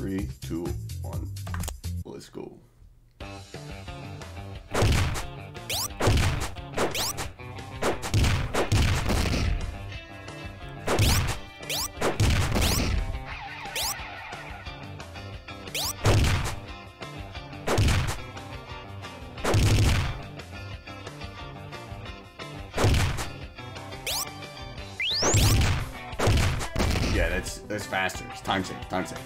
Three, two, one. Let's go. Yeah, that's that's faster. It's time save. Time save.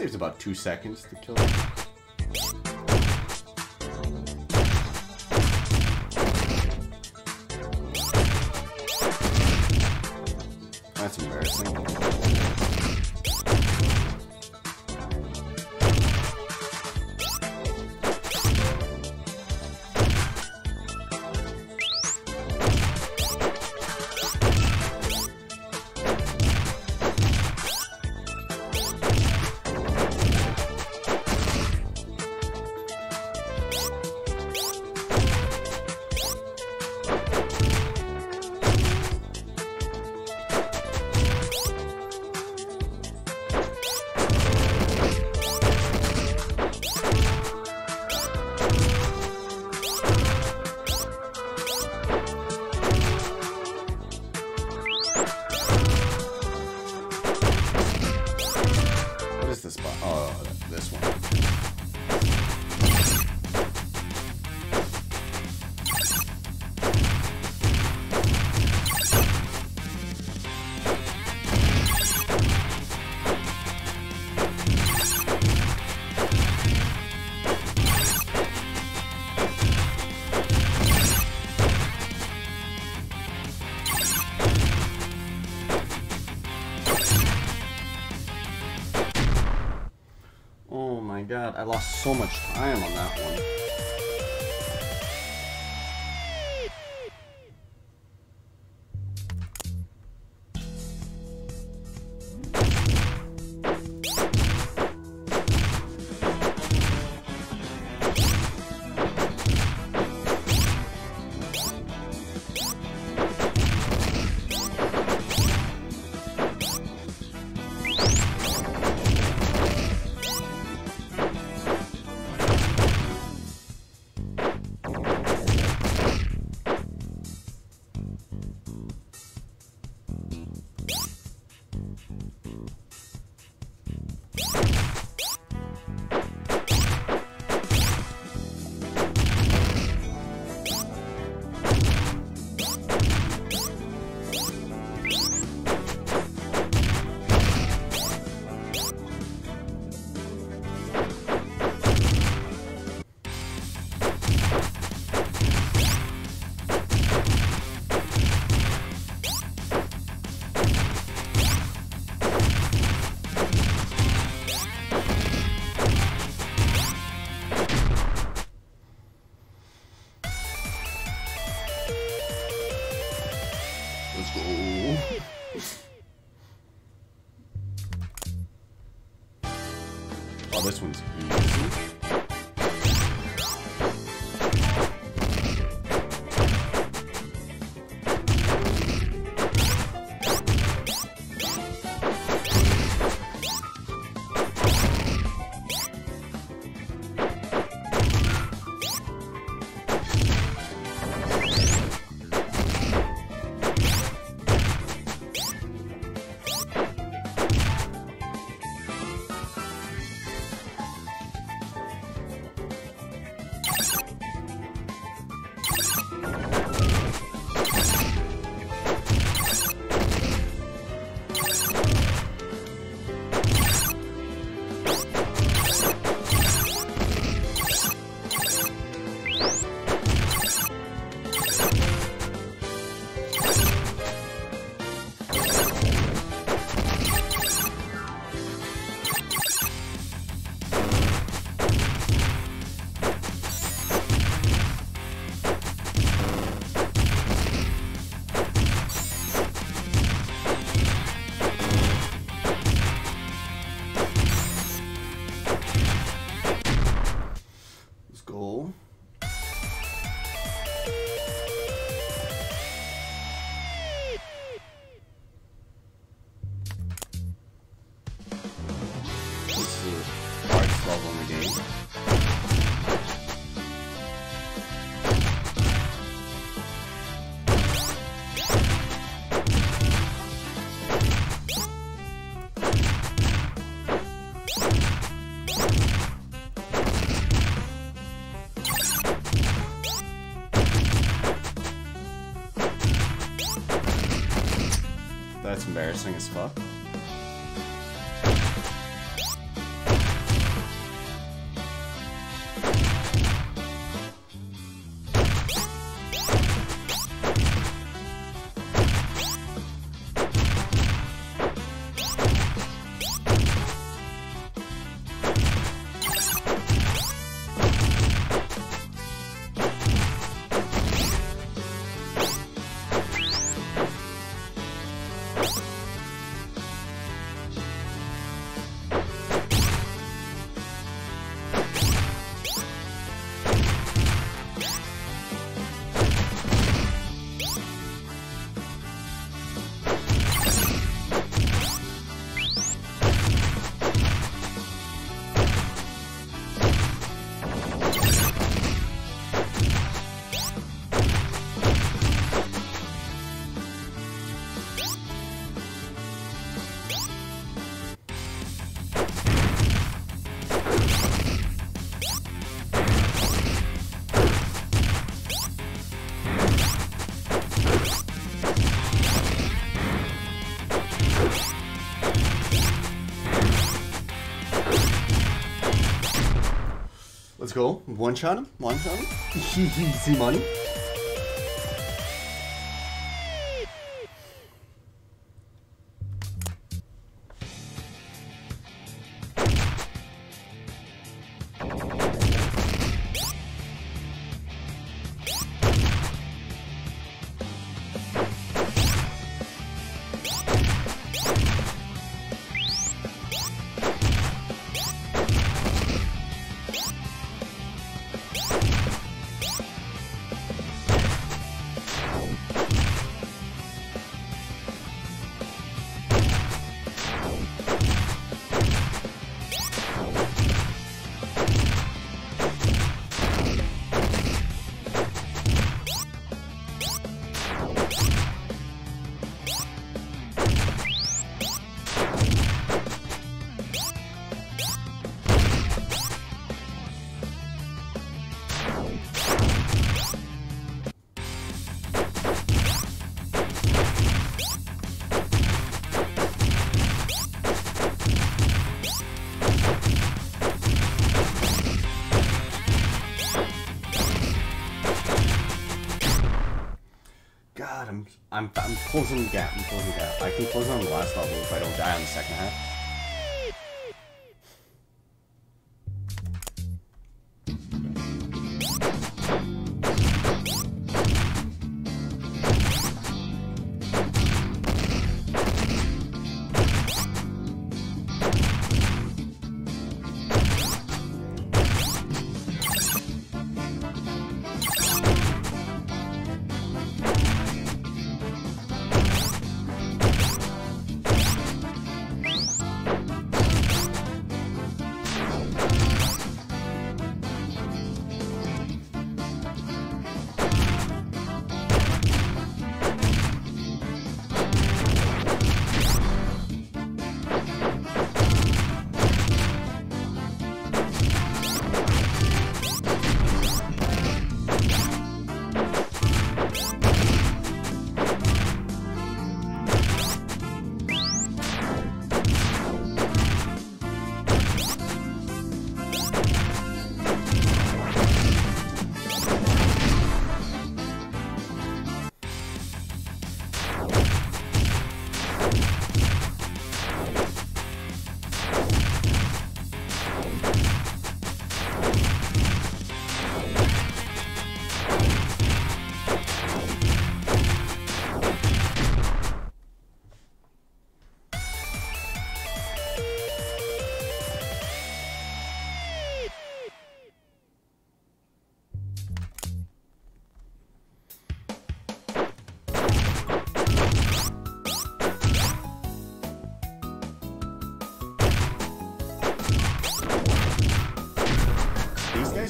Saves about two seconds to kill it. That's embarrassing. This spot? Oh, this one. God, I lost so much time on that one. Let's Oh, one's easy. Let's go. One shot him. One shot him. Easy money. I'm I'm I'm closing the gap. I'm closing the gap. I can close on the last level if I don't die on the second half.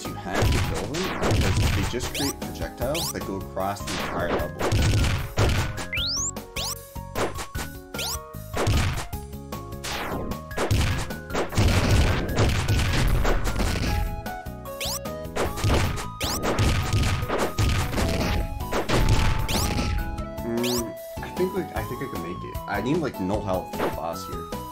Have to kill them because they just create projectiles that go across the entire level. Mm, I think like I think I can make it. I need like no health for the boss here.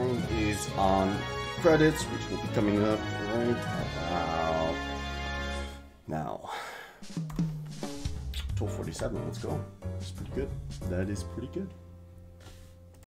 Is on credits, which will be coming up right about now. 1247, let's go. That's pretty good. That is pretty good.